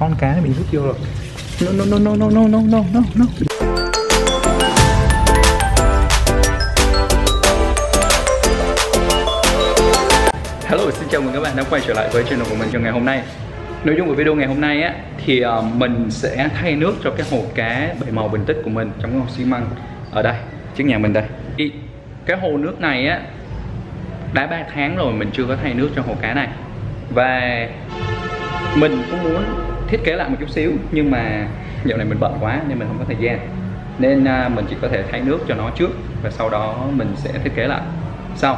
con cá mình rút vô rồi no no no no no no no no no Hello, xin chào mừng các bạn đã quay trở lại với channel của mình trong ngày hôm nay Nội dung của video ngày hôm nay á thì uh, mình sẽ thay nước cho cái hồ cá bảy màu bình tích của mình trong cái hồ xi măng ở đây, trước nhà mình đây. Cái, cái hồ nước này á đã 3 tháng rồi mình chưa có thay nước cho hồ cá này. Và mình cũng muốn thiết kế lại một chút xíu nhưng mà dạo này mình bận quá nên mình không có thời gian. Nên à, mình chỉ có thể thay nước cho nó trước và sau đó mình sẽ thiết kế lại. Sau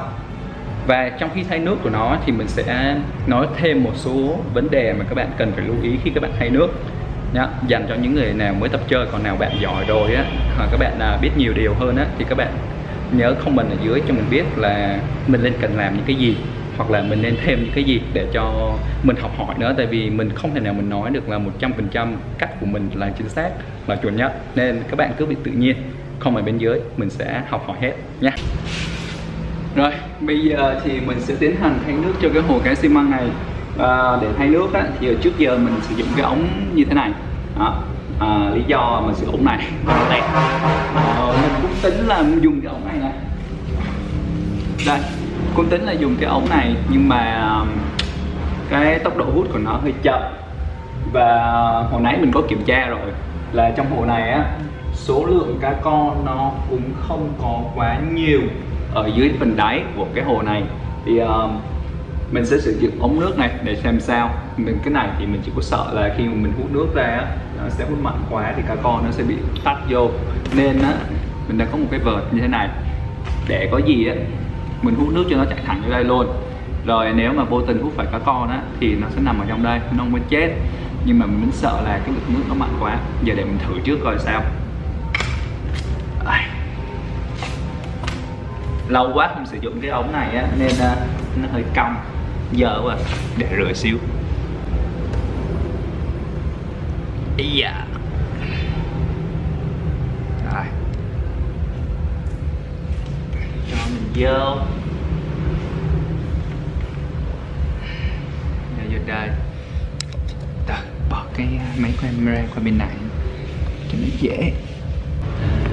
và trong khi thay nước của nó thì mình sẽ nói thêm một số vấn đề mà các bạn cần phải lưu ý khi các bạn thay nước. Nhá dành cho những người nào mới tập chơi còn nào bạn giỏi rồi á hoặc các bạn à, biết nhiều điều hơn á thì các bạn nhớ comment ở dưới cho mình biết là mình nên cần làm những cái gì hoặc là mình nên thêm những cái gì để cho mình học hỏi nữa. Tại vì mình không thể nào mình nói được là 100% cách của mình là chính xác là chuẩn nhất. Nên các bạn cứ việc tự nhiên không ở bên dưới mình sẽ học hỏi hết nhé rồi, bây giờ thì mình sẽ tiến hành thay nước cho cái hồ cá xi măng này. À, Để thay nước á, thì trước giờ mình sử dụng cái ống như thế này. Đó. À, lý do mình sử dụng ống này. Đây. À, mình cũng tính là dùng cái ống này này đây cũng tính là dùng cái ống này nhưng mà um, cái tốc độ hút của nó hơi chậm. Và hồi nãy mình có kiểm tra rồi là trong hồ này á số lượng cá con nó cũng không có quá nhiều ở dưới phần đáy của cái hồ này. Thì uh, mình sẽ sử dụng ống nước này để xem sao. Mình cái này thì mình chỉ có sợ là khi mà mình hút nước ra á nó sẽ hút mạnh quá thì cá con nó sẽ bị tắt vô. Nên á mình đã có một cái vợt như thế này. Để có gì á mình hút nước cho nó chạy thẳng vô đây luôn. Rồi nếu mà vô tình hút phải cá con á, thì nó sẽ nằm ở trong đây, nó không có chết. Nhưng mà mình sợ là cái lực nước nó mạnh quá, giờ để mình thử trước coi sao. Lâu quá không sử dụng cái ống này á, nên à, nó hơi cong, dở quá, để rửa xíu. Yeah. Vô. Giờ vô đây. Đó, bỏ cái à, máy camera qua bên này. Cho nó dễ.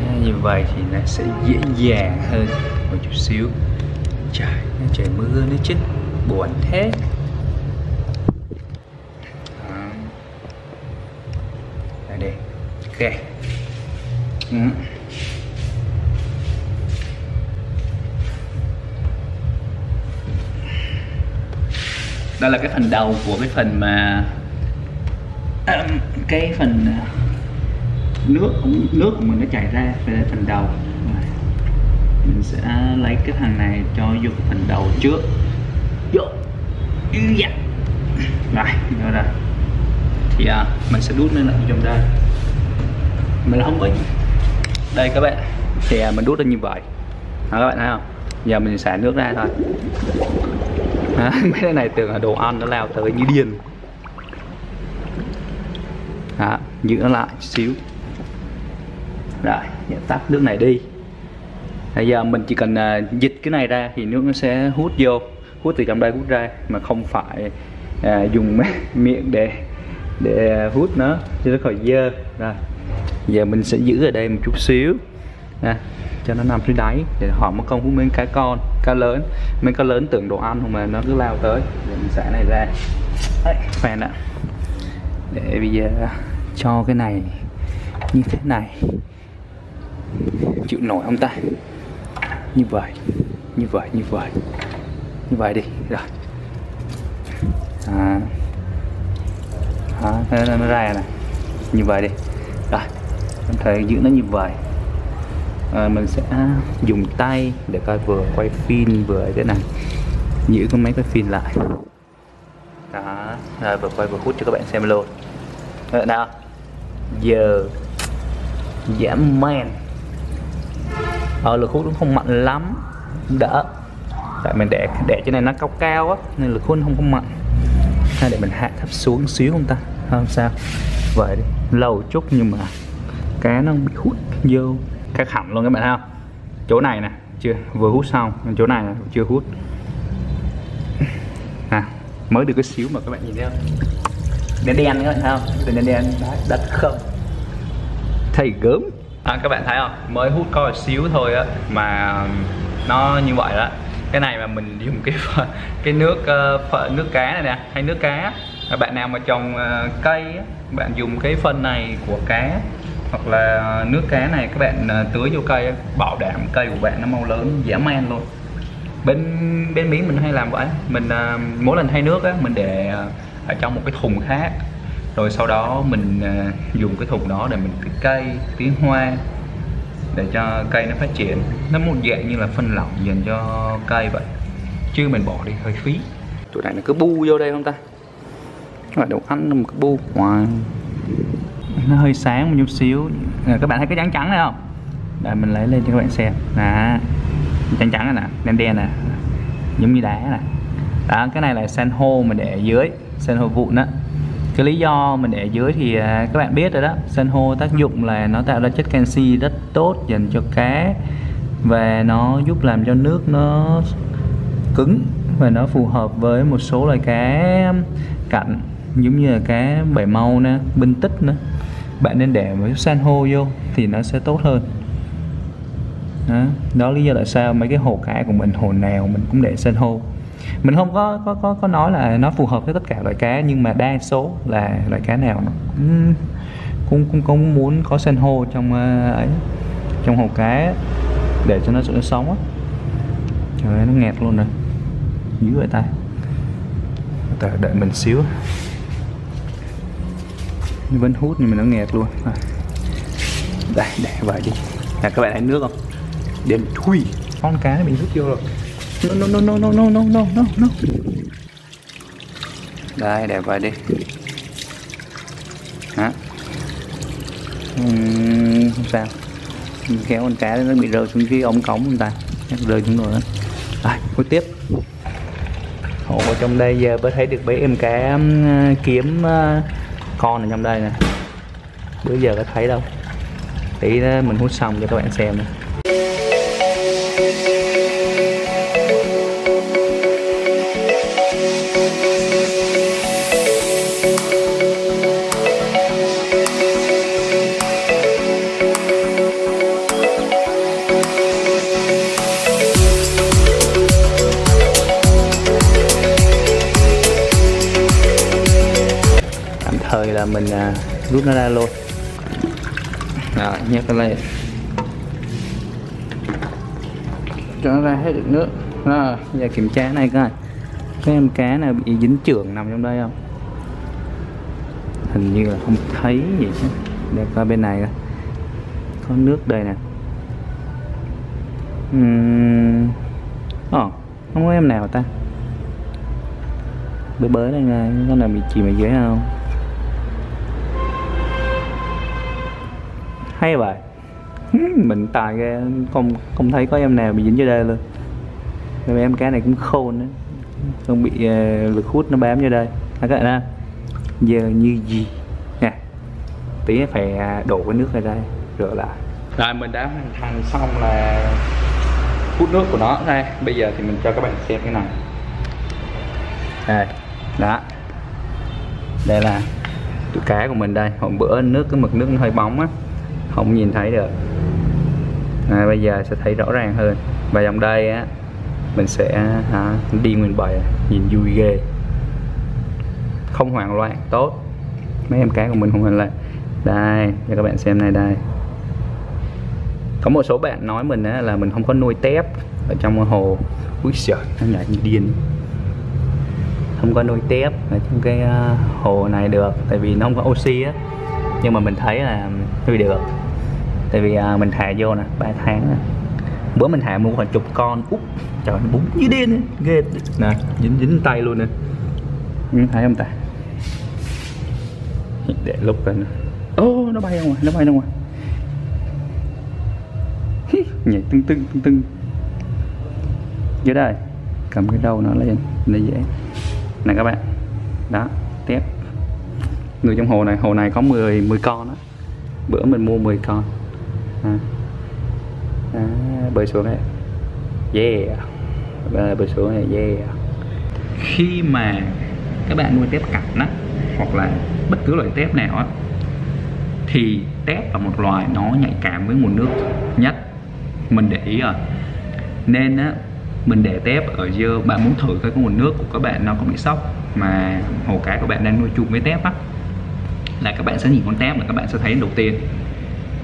À, như vậy thì nó sẽ dễ dàng hơn một chút xíu. Trời nó trời mưa nó chích buồn thế. Đây đây ok. Ừ. đó là cái phần đầu của cái phần mà cái phần uh, nước cũng nước của mình nó chảy ra đây là phần đầu. Mình sẽ lấy cái thằng này cho vô phần đầu trước. Vô. Dạ. Rồi rồi. Ra thì à, mình sẽ đút nó lại trong đây. Mình không có đây các bạn. Thì à, mình đút lên như vậy. Đó, các bạn thấy không? Giờ mình xả nước ra thôi. mấy cái này tưởng là đồ ăn nó lao tới như điên. Đó, giữ nó lại xíu. Rồi tắt nước này đi. Bây giờ mình chỉ cần uh, dịch cái này ra thì nước nó sẽ hút vô hút từ trong đây hút ra mà không phải uh, dùng miệng để để hút nó. Cho nó khỏi dơ. Rồi giờ mình sẽ giữ ở đây một chút xíu. Nè cho nó nằm dưới đáy để họ mất công hút miếng cá con cá lớn. Mấy cá lớn tưởng đồ ăn không mà nó cứ lao tới. Để mình xả này ra. Đấy, phèn ạ để bây giờ cho cái này như thế này. Chịu nổi không ta? Như vậy như vậy như vậy. Như vậy đi rồi. À, đó, nó, nó ra này. Như vậy đi. Rồi em thấy giữ nó như vậy à, mình sẽ dùng tay để coi vừa quay phim vừa thế này. Giữ cái máy quay phim lại. Đó rồi vừa quay vừa hút cho các bạn xem luôn. Rồi nào. Giờ. Giảm men ờ, lực hút cũng không mạnh lắm. Đỡ. Tại mình để để cho này nó cao cao á nên lực hút không có mạnh. Hay để mình hạ thấp xuống xíu không ta? Không sao. Vậy đi. Lâu chút nhưng mà cá nó bị hút vô khác hẳn luôn các bạn thấy không chỗ này nè chưa vừa hút xong chỗ này chưa hút. À, mới được cái xíu mà các bạn nhìn thấy không? Đen đen các bạn thấy không? Từ đen đen đấy, đất không. Thầy gớm. À, các bạn thấy không? Mới hút có một xíu thôi á mà nó như vậy đó. Cái này mà mình dùng cái cái nước uh, nước cá này nè hay nước cá. Bạn nào mà trồng uh, cây á, bạn dùng cái phân này của cá hoặc là nước cá này, các bạn à, tưới vô cây bảo đảm cây của bạn nó mau lớn, dã man luôn. Bên bên mỹ mình hay làm vậy. Mình à, mỗi lần thay nước á, mình để à, ở trong một cái thùng khác. Rồi sau đó mình dùng cái thùng đó để mình tưới cây, tưới hoa, để cho cây nó phát triển. Nó một dạng như là phân lỏng dành cho cây vậy. Chứ mình bỏ đi hơi phí. Tụi này nó cứ bu vô đây không ta? Các bạn đồ ăn nó một cái bu. Wow nó hơi sáng một chút xíu. À, các bạn thấy cái trắng trắng này không? Để mình lấy lên cho các bạn xem. Nè trắng trắng này nè đen đen nè giống như đá nè. Đó cái này là san hô mình để ở dưới san hô vụn á. Cái lý do mình để ở dưới thì à, các bạn biết rồi đó san hô tác dụng là nó tạo ra chất canxi rất tốt dành cho cá và nó giúp làm cho nước nó cứng và nó phù hợp với một số loài cá cạnh giống như là cá bảy màu nè binh tích nữa bạn nên để một san hô vô thì nó sẽ tốt hơn. Đó, đó lý do tại sao mấy cái hồ cá của mình hồ nào mình cũng để san hô. Mình không có có có có nói là nó phù hợp với tất cả loại cá nhưng mà đa số là loại cá nào nó cũng cũng cũng, cũng muốn có san hô trong uh, ấy trong hồ cá để cho nó nó sống á. Trời ơi nó nghẹt luôn rồi. Dữ vậy ta. Đợi mình xíu nó vẫn hút nhưng mà nó nghẹt luôn. À. đây để vậy đi. Là các bạn thấy nước không? Đến thui. Con cá nó bị hút vô rồi. No no no no no no no no no đây để vậy đi. Hả? Uhm, không sao. Kéo con cá nó bị rơi xuống cái ống cống người ta. Rơi xuống rồi đó. Rồi hút tiếp. Ồ, trong đây giờ mới thấy được mấy em cá kiếm con ở trong đây nè. Bữa giờ có thấy đâu. Tí mình hút xong cho các bạn xem nè. Là mình à, rút nó ra luôn. Rồi nhấc nó lên. Cho nó ra hết được nước. Rồi giờ kiểm tra này coi. Cái em cá nào bị dính trưởng nằm trong đây không? Hình như là không thấy gì chứ. Để coi bên này coi. Có nước đây nè. Uhm... oh, không có em nào ta? Bới bới đây nè con nào bị chìm ở dưới không? Thấy vậy? Hmm, mình tài ra không không thấy có em nào bị dính vô đây luôn. Rồi em cá này cũng khôn đấy không bị uh, lực hút nó bám vô đây. À, các bạn ha giờ như gì? Nè tí phải à, đổ cái nước ra đây rửa lại. Rồi mình đã hoàn thành xong là hút nước của nó đây. Bây giờ thì mình cho các bạn xem cái này. Đây đó. Đây là cá của mình đây. Hôm bữa nước cái mực nước nó hơi bóng á không nhìn thấy được. À, bây giờ sẽ thấy rõ ràng hơn. Và dòng đây á mình sẽ à, đi nguyên bài, nhìn vui ghê. Không hoảng loạn tốt. Mấy em cá của mình không hình lại đây cho các bạn xem này đây. Có một số bạn nói mình á, là mình không có nuôi tép ở trong hồ. Úi sợ nó nhảy như điên. Không có nuôi tép ở trong cái ờ, hồ này được tại vì nó không có oxy á. Nhưng mà mình thấy là ừ, nuôi được tại vì à, mình thả vô nè 3 tháng nè. Bữa mình thả mua khoảng chục con út trời nó bún như điên ghê. Nè dính dính tay luôn nè. Ừ, thấy không ta để lúc lên ô oh, nó bay ra ngoài nó bay ra ngoài. Nhảy tưng tưng tưng tưng. Dưới đây cầm cái đầu nó lên để dễ. Nè các bạn đó tép người trong hồ này hồ này có 10 10 con đó bữa mình mua 10 con à. À, bơi xuống này. Yeah. Bơi xuống này yeah. Khi mà các bạn nuôi tép cặp á hoặc là bất cứ loại tép nào á thì tép là một loài nó nhạy cảm với nguồn nước nhất. Mình để ý rồi nên á mình để tép ở dơ bạn muốn thử cái nguồn nước của các bạn nó có bị sốc mà hồ cá của bạn đang nuôi chung với tép á là các bạn sẽ nhìn con tép là các bạn sẽ thấy đầu tiên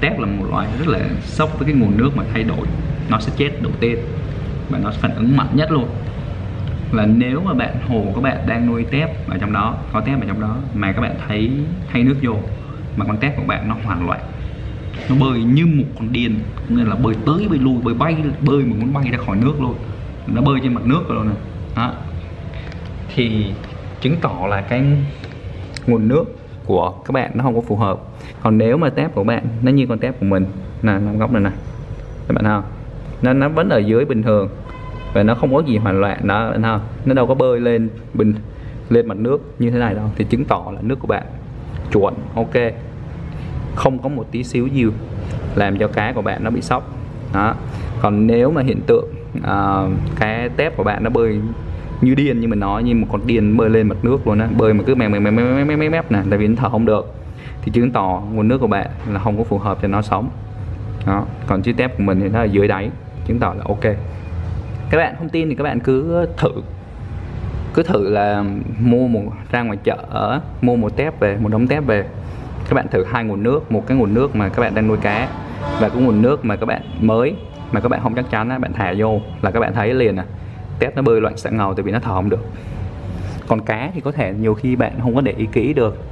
tép là một loài rất là sốc với cái nguồn nước mà thay đổi. Nó sẽ chết đầu tiên và nó phản ứng mạnh nhất luôn. Là nếu mà bạn, hồ các bạn đang nuôi tép ở trong đó, có tép ở trong đó mà các bạn thấy thay nước vô, mà con tép của bạn nó hoàn loạn, nó bơi như một con điên nên là bơi tới, bơi lui, bơi bay, bơi mà muốn bay ra khỏi nước luôn. Nó bơi trên mặt nước rồi luôn nè. Đó. Thì chứng tỏ là cái nguồn nước của các bạn nó không có phù hợp. Còn nếu mà tép của bạn nó như con tép của mình là nằm góc này này các bạn không? Nó nó vẫn ở dưới bình thường và nó không có gì hoàn loạn nó bạn không? Nó đâu có bơi lên bình lên mặt nước như thế này đâu thì chứng tỏ là nước của bạn chuẩn ok. Không có một tí xíu gì làm cho cá của bạn nó bị sốc. Đó. Còn nếu mà hiện tượng uh, cái tép của bạn nó bơi như điên như mình nói như một con điên bơi lên mặt nước luôn á. Bơi mà cứ mè mè mè mè mè mè mép nè tại vì nó thở không được. Thì chứng tỏ nguồn nước của bạn là không có phù hợp cho nó sống. Đó còn chiếc tép của mình thì nó ở dưới đáy. Chứng tỏ là ok. Các bạn không tin thì các bạn cứ thử. Cứ thử là mua một ra ngoài chợ mua một tép về một đống tép về. Các bạn thử hai nguồn nước một cái nguồn nước mà các bạn đang nuôi cá và cái nguồn nước mà các bạn mới mà các bạn không chắc chắn á, bạn thả vô là các bạn thấy liền à tép nó bơi loạn xạ ngầu tại vì nó thở không được. Còn cá thì có thể nhiều khi bạn không có để ý kỹ được.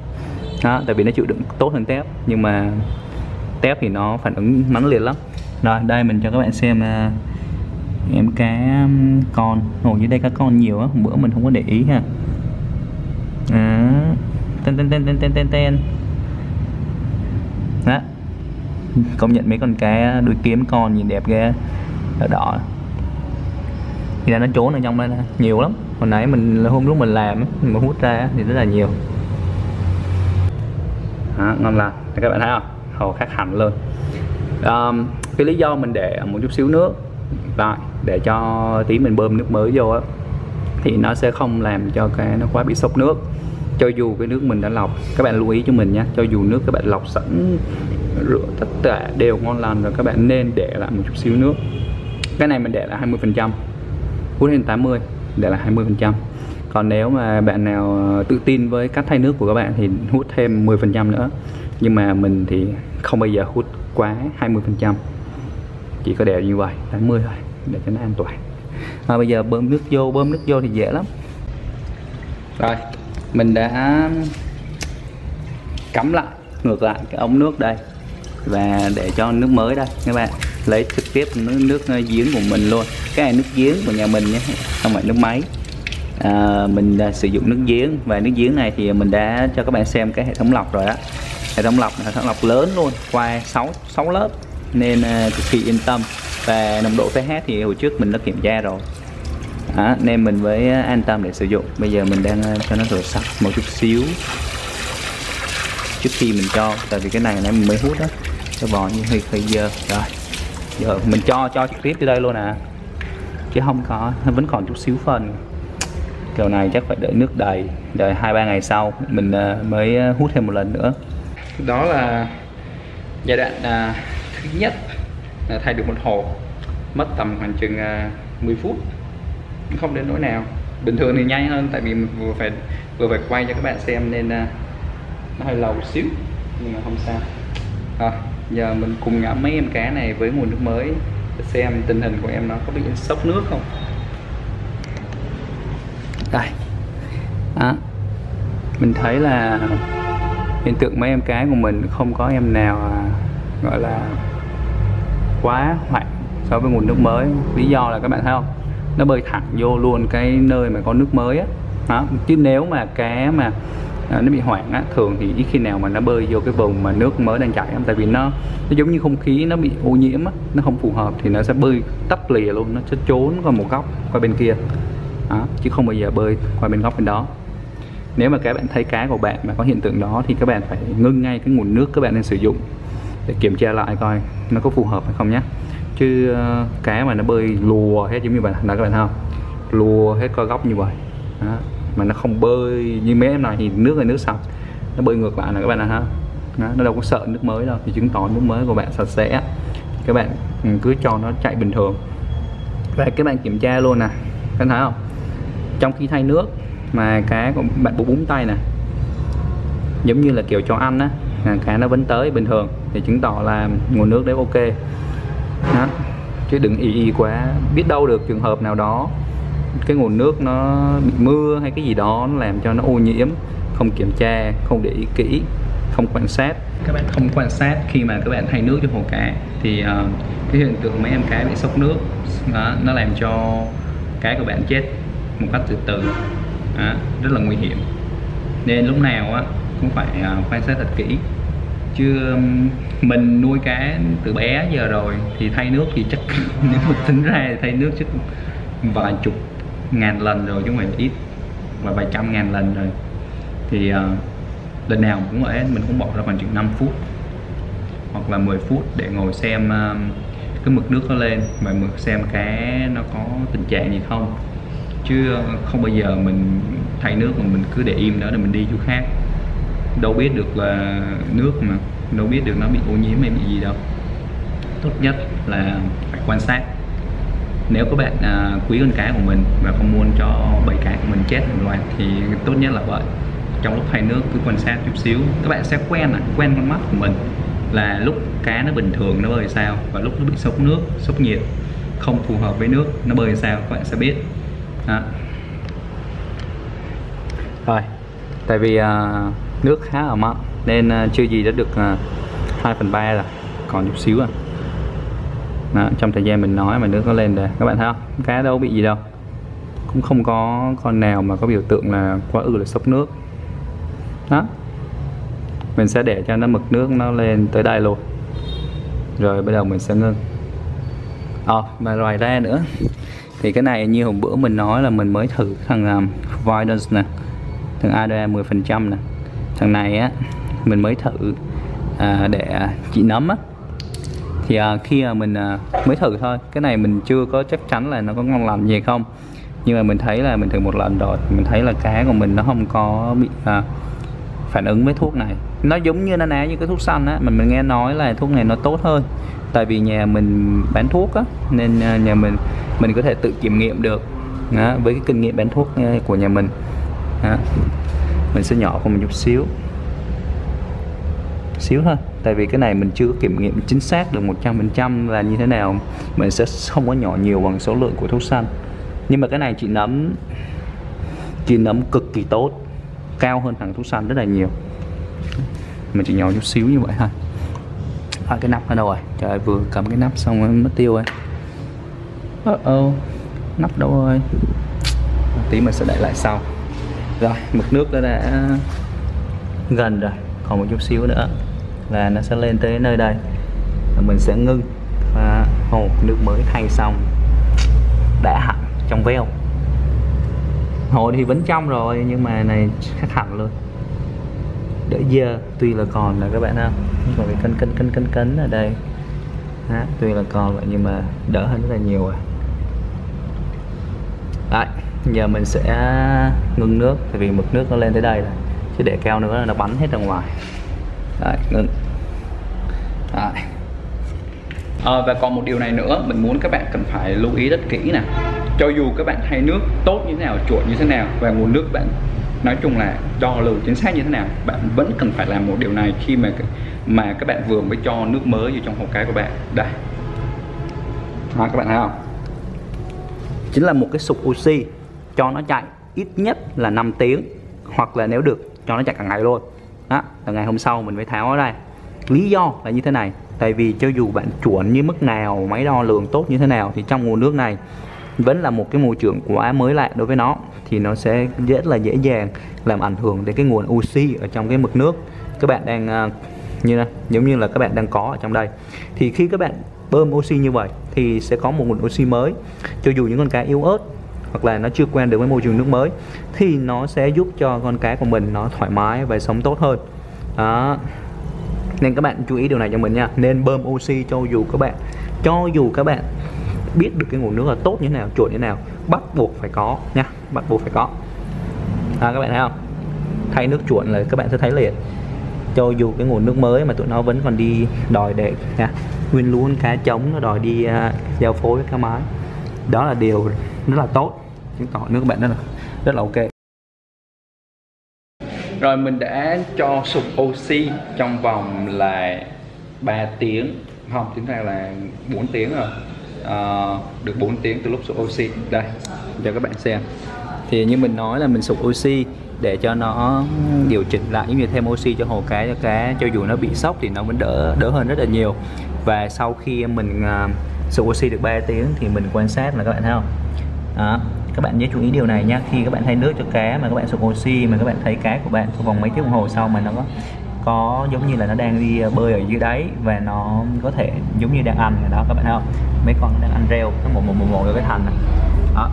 Đó tại vì nó chịu đựng tốt hơn tép nhưng mà tép thì nó phản ứng mãnh liệt lắm. Rồi đây mình cho các bạn xem uh, em cá con. Ngồi dưới đây cá con nhiều á bữa mình không có để ý ha. À, tên tên tên tên tên tên tên. Đó. Công nhận mấy con cá đuôi kiếm con nhìn đẹp ghê đỏ đỏ thì là nó trốn ở trong đây nhiều lắm. Hồi nãy mình hôm lúc mình làm mình hút ra thì rất là nhiều. Đó, ngon lành. Các bạn thấy không? Hồ khác hẳn luôn. Um, cái lý do mình để một chút xíu nước lại để cho tí mình bơm nước mới vô á thì nó sẽ không làm cho cái nó quá bị sốc nước. Cho dù cái nước mình đã lọc các bạn lưu ý cho mình nhé cho dù nước các bạn lọc sẵn rửa tất cả đều ngon lành rồi các bạn nên để lại một chút xíu nước. Cái này mình để là 20 phần trăm hút lên 80 để là 20 phần trăm. Còn nếu mà bạn nào ờ, tự tin với cách thay nước của các bạn thì hút thêm 10 phần trăm nữa. Nhưng mà mình thì không bao giờ hút quá 20 phần trăm. Chỉ có để như vậy 80 thôi để cho nó an toàn. À, bây giờ bơm nước vô bơm nước vô thì dễ lắm. Rồi mình đã cắm lại ngược lại cái ống nước đây. Và để cho nước mới đây các bạn lấy trực tiếp nước, nước ờ, giếng của mình luôn. Cái này nước giếng của nhà mình nhé không phải nước máy. À, mình đã sử dụng nước giếng và nước giếng này thì mình đã cho các bạn xem cái hệ thống lọc rồi á. Hệ thống lọc hệ thống lọc lớn luôn qua 6 6 lớp nên à, cực kỳ yên tâm. Và nồng độ pH thì hồi trước mình đã kiểm tra rồi. À, nên mình mới à, an tâm để sử dụng. Bây giờ mình đang à, cho nó rửa sạch một chút xíu trước khi mình cho tại vì cái này nãy mình mới hút đó cái vỏ như hơi hơi dơ. Rồi giờ mình cho cho trực tiếp đi đây luôn à. Chứ không có vẫn còn chút xíu phần. kiểu này chắc phải đợi nước đầy đợi hai ba ngày sau mình ờ, mới ờ, hút thêm một lần nữa. Đó là giai đoạn à, thứ nhất là thay được một hồ mất tầm khoảng chừng à, uh, 10 phút. Không đến nỗi nào. Bình thường thì nhanh hơn tại vì mình vừa phải vừa phải quay cho các bạn xem nên à, nó hơi lâu một xíu nhưng mà không sao. À, giờ mình cùng ngắm mấy em cá này với nguồn nước mới để xem tình hình của em nó có bị sốc nước không? Đây. Đó. mình thấy là hiện tượng mấy em cá của mình không có em nào à, gọi là quá hoạn so với nguồn nước mới. Lý do là các bạn thấy không? Nó bơi thẳng vô luôn cái nơi mà có nước mới á. Đó. chứ nếu mà cá mà à, nó bị hoảng á thường thì ít khi nào mà nó bơi vô cái vùng mà nước mới đang chảy tại vì nó nó giống như không khí nó bị ô nhiễm á nó không phù hợp thì nó sẽ bơi tấp lìa luôn nó sẽ trốn qua một góc qua bên kia. Đó, chứ không bao giờ bơi qua bên góc bên đó. Nếu mà các bạn thấy cá của bạn mà có hiện tượng đó thì các bạn phải ngưng ngay cái nguồn nước các bạn đang sử dụng để kiểm tra lại coi nó có phù hợp hay không nhé. Chứ uh, cá mà nó bơi lùa hết giống như vậy là các bạn không? Lùa hết coi góc như vậy. Đó mà nó không bơi như mấy em này thì nước là nước sạch. Nó bơi ngược lại là các bạn ha. Nó đâu có sợ nước mới đâu, thì chứng tỏ nước mới của bạn sạch sẽ. Các bạn ừ, cứ cho nó chạy bình thường. Và các bạn kiểm tra luôn nè, các thấy không? Trong khi thay nước mà cá của bạn bụng búng tay nè, giống như là kiểu cho ăn á cá nó vẫn tới bình thường, thì chứng tỏ là nguồn nước đấy ok. Đó. chứ đừng y y quá, biết đâu được trường hợp nào đó cái nguồn nước nó bị mưa hay cái gì đó nó làm cho nó ô nhiễm không kiểm tra không để ý kỹ không quan sát. Các bạn không quan sát khi mà các bạn thay nước cho hồ cá thì uh, cái hiện tượng mấy em cá bị sốc nước đó, nó làm cho cá của bạn chết một cách từ từ. Đó, rất là nguy hiểm. Nên lúc nào á cũng phải uh, quan sát thật kỹ. Chứ um, mình nuôi cá từ bé giờ rồi thì thay nước thì chắc nếu mà tính ra thì thay nước chắc vài chục ngàn lần rồi chứ không phải ít và vài trăm ngàn lần rồi. Thì uh, lần nào cũng vậy mình cũng bỏ ra khoảng chừng 5 phút hoặc là 10 phút để ngồi xem uh, cái mực nước nó lên và mực xem cá nó có tình trạng gì không. Chứ ờ, không bao giờ mình thay nước mà mình cứ để im đó để mình đi chỗ khác. Đâu biết được là nước mà đâu biết được nó bị ô nhiễm hay bị gì đâu. Tốt nhất là phải quan sát nếu các bạn à, quý con cá của mình và không muốn cho bầy cá của mình chết hàng loạt thì tốt nhất là vậy trong lúc thay nước cứ quan sát chút xíu. Các bạn sẽ quen à, quen con mắt của mình là lúc cá nó bình thường nó bơi sao và lúc nó bị sốc nước sốc nhiệt không phù hợp với nước nó bơi sao các bạn sẽ biết. Đó. rồi tại vì uh, nước khá là mặn nên uh, chưa gì đã được à, uh, 2 phần 3 rồi còn chút xíu à đó, trong thời gian mình nói mà nước nó lên đây. Các bạn thấy không? Cá đâu bị gì đâu. Cũng không có con nào mà có biểu tượng là quá ư là sốc nước. Đó. Mình sẽ để cho nó mực nước nó lên tới đây luôn. Rồi bắt đầu mình sẽ ngưng. Ờ à, mà ngoài ra nữa thì cái này như hôm bữa mình nói là mình mới thử thằng um, Vidance nè thằng ADA 10% nè. Thằng này á mình mới thử à, để chị nấm á thì à, khi mà mình à, mới thử thôi. Cái này mình chưa có chắc chắn là nó có ngon lành gì không. Nhưng mà mình thấy là mình thử một lần rồi. Mình thấy là cá của mình nó không có bị à, phản ứng với thuốc này. Nó giống như nó ná như cái thuốc xanh á mình mình nghe nói là thuốc này nó tốt hơn. Tại vì nhà mình bán thuốc á nên à, nhà mình mình có thể tự kiểm nghiệm được đó, với cái kinh nghiệm bán thuốc à, của nhà mình. Đó. mình sẽ nhỏ hơn một chút xíu xíu thôi. Tại vì cái này mình chưa có kiểm nghiệm chính xác được 100% là như thế nào. Mình sẽ không có nhỏ nhiều bằng số lượng của thuốc xanh nhưng mà cái này chị nấm chị nấm cực kỳ tốt cao hơn thằng thuốc xanh rất là nhiều. Mình chỉ nhỏ chút xíu như vậy thôi. À, cái nắp ở đâu rồi? Trời vừa cầm cái nắp xong rồi mất tiêu rồi. Uh oh nắp đâu rồi? Tí mình sẽ để lại sau. Rồi mực nước đã đã gần rồi. Còn một chút xíu nữa là nó sẽ lên tới nơi đây. Và mình sẽ ngưng và hồ nước mới thay xong đã hẳn trong veo. Hồ thì vẫn trong rồi nhưng mà này khác hẳn luôn. Đỡ dơ tuy là còn là các bạn không còn cái cân cân cân cân cấn ở đây đó, tuy là còn vậy nhưng mà đỡ hơn rất là nhiều rồi. Đấy giờ mình sẽ ngưng nước tại vì mực nước nó lên tới đây rồi. Chứ để cao nữa là nó bắn hết ra ngoài. Đấy ngưng đấy. À, và còn một điều này nữa mình muốn các bạn cần phải lưu ý rất kỹ nè. Cho dù các bạn thay nước tốt như thế nào chuột như thế nào và nguồn nước bạn nói chung là đo lường chính xác như thế nào bạn vẫn cần phải làm một điều này khi mà mà các bạn vừa mới cho nước mới vào trong hồ cái của bạn. Đây. Đó, các bạn thấy không? Chính là một cái sục oxy cho nó chạy ít nhất là 5 tiếng hoặc là nếu được cho nó chạy cả ngày luôn. Đó là ngày hôm sau mình mới tháo ở đây lý do là như thế này. Tại vì cho dù bạn chuẩn như mức nào máy đo lường tốt như thế nào thì trong nguồn nước này vẫn là một cái môi trường quá mới lạ đối với nó thì nó sẽ rất là dễ dàng làm ảnh hưởng đến cái nguồn oxy ở trong cái mực nước. Các bạn đang à, như này, giống như là các bạn đang có ở trong đây. Thì khi các bạn bơm oxy như vậy thì sẽ có một nguồn oxy mới. Cho dù những con cá yếu ớt hoặc là nó chưa quen được với môi trường nước mới thì nó sẽ giúp cho con cá của mình nó thoải mái và sống tốt hơn. Đó nên các bạn chú ý điều này cho mình nha. Nên bơm oxy cho dù các bạn cho dù các bạn biết được cái nguồn nước là tốt như thế nào chuẩn như thế nào bắt buộc phải có nha bắt buộc phải có. À, các bạn thấy không? Thay nước chuộn là các bạn sẽ thấy liền. Cho dù cái nguồn nước mới mà tụi nó vẫn còn đi đòi để nha nguyên luôn cá trống nó đòi đi uh, giao phối với cá mái. Đó là điều rất là tốt. Chứng tỏ nước bạn rất là rất là ok rồi mình đã cho sụp oxy trong vòng là 3 tiếng. Không chính ra là 4 tiếng rồi. À, được 4 tiếng từ lúc sụp oxy. Đây cho các bạn xem. Thì như mình nói là mình sụp oxy để cho nó điều chỉnh lại giống như thêm oxy cho hồ cá cho cá cho dù nó bị sốc thì nó vẫn đỡ đỡ hơn rất là nhiều. Và sau khi mình uh, sụp oxy được 3 tiếng thì mình quan sát là các bạn thấy không? Đó các bạn nhớ chú ý điều này nhé khi các bạn thay nước cho cá mà các bạn sụp oxy mà các bạn thấy cá của bạn trong vòng mấy tiếng đồng hồ sau mà nó có có giống như là nó đang đi ờ, bơi ở dưới đáy và nó có thể giống như đang ăn rồi đó các bạn thấy không? Mấy con nó đang ăn rêu nó một một một một cái thành này. Đó.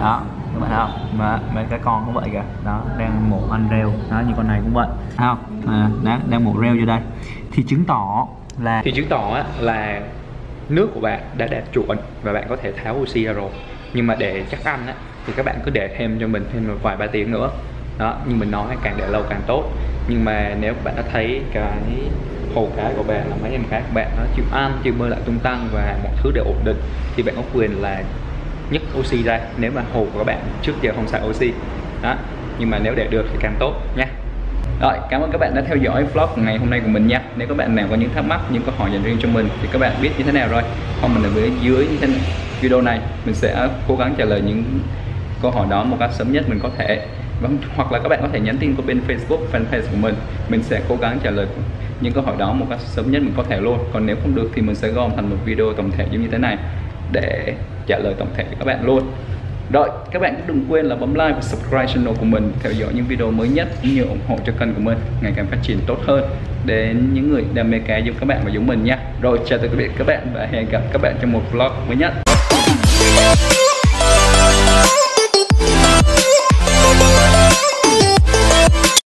Đó các bạn thấy không? Mà mấy cái con cũng vậy kìa. Đó đang mổ ăn rêu. Đó như con này cũng vậy. Thấy không? À, đó, đang mổ rêu vô đây. Thì chứng tỏ là thì chứng tỏ là nước của bạn đã đạt chuẩn và bạn có thể tháo oxy ra rồi nhưng mà để chắc ăn á, thì các bạn cứ để thêm cho mình thêm một vài ba tiếng nữa. Đó nhưng mình nói, càng để lâu càng tốt. Nhưng mà nếu bạn đã thấy cái hồ cá của bạn là mấy em cá của bạn nó chịu ăn, chịu bơi lại tung tăng và mọi thứ đều ổn định, thì bạn có quyền là nhấc oxy ra. Nếu mà hồ của các bạn trước giờ không xài oxy. Đó, nhưng mà nếu để được thì càng tốt nha rồi, cảm ơn các bạn đã theo dõi vlog ngày hôm nay của mình nha. Nếu các bạn nào có những thắc mắc, những câu hỏi dành riêng cho mình Thì các bạn biết như thế nào rồi. Comment ở bên dưới như thế này. video này Mình sẽ cố gắng trả lời những câu hỏi đó một cách sớm nhất mình có thể. Vâng, Hoặc là các bạn có thể nhắn tin qua bên Facebook, fanpage của mình. Mình sẽ cố gắng trả lời những câu hỏi đó một cách sớm nhất mình có thể luôn. Còn nếu không được thì mình sẽ gom thành một video tổng thể giống như thế này Để trả lời tổng thể cho các bạn luôn rồi, các bạn cũng đừng quên là bấm like và subscribe channel của mình theo dõi những video mới nhất cũng như ủng hộ cho kênh của mình ngày càng phát triển tốt hơn đến những người đam mê cá giống các bạn và giống mình nha. Rồi, chào tạm biệt các bạn và hẹn gặp các bạn trong một vlog mới nhất.